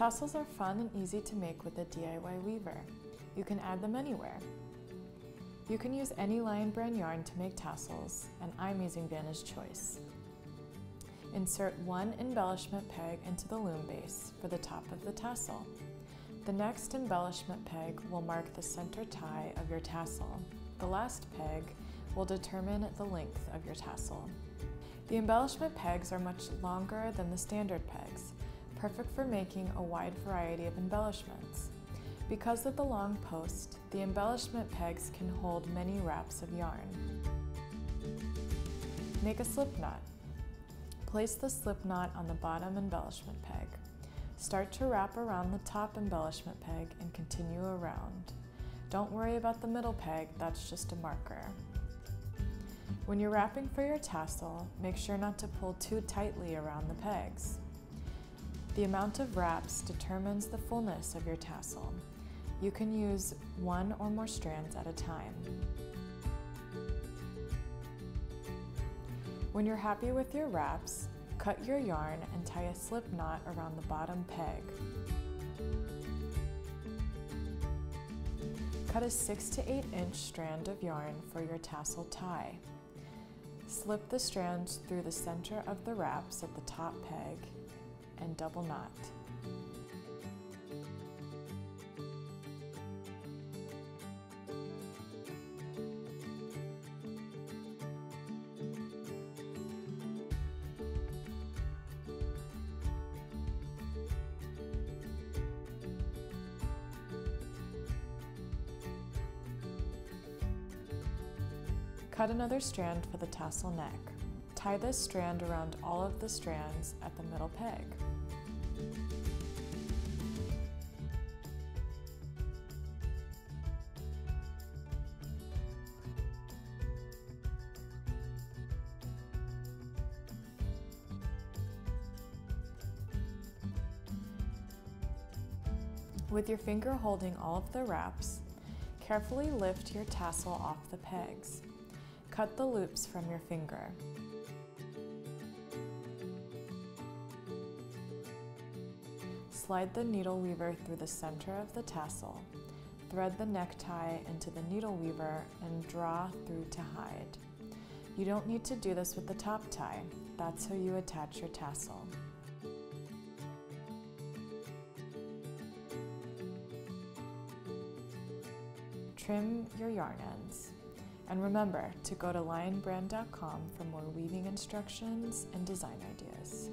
Tassels are fun and easy to make with a DIY weaver. You can add them anywhere. You can use any Lion brand yarn to make tassels, and I'm using Vanna's Choice. Insert one embellishment peg into the loom base for the top of the tassel. The next embellishment peg will mark the center tie of your tassel. The last peg will determine the length of your tassel. The embellishment pegs are much longer than the standard pegs, perfect for making a wide variety of embellishments. Because of the long post, the embellishment pegs can hold many wraps of yarn. Make a slip knot. Place the slip knot on the bottom embellishment peg. Start to wrap around the top embellishment peg and continue around. Don't worry about the middle peg, that's just a marker. When you're wrapping for your tassel, make sure not to pull too tightly around the pegs. The amount of wraps determines the fullness of your tassel. You can use one or more strands at a time. When you're happy with your wraps, cut your yarn and tie a slip knot around the bottom peg. Cut a 6 to 8 inch strand of yarn for your tassel tie. Slip the strands through the center of the wraps at the top peg and double knot. Cut another strand for the tassel neck. Tie this strand around all of the strands at the middle peg. With your finger holding all of the wraps, carefully lift your tassel off the pegs. Cut the loops from your finger. Slide the needle weaver through the center of the tassel. Thread the necktie into the needle weaver and draw through to hide. You don't need to do this with the top tie. That's how you attach your tassel. Trim your yarn ends. And remember to go to lionbrand.com for more weaving instructions and design ideas.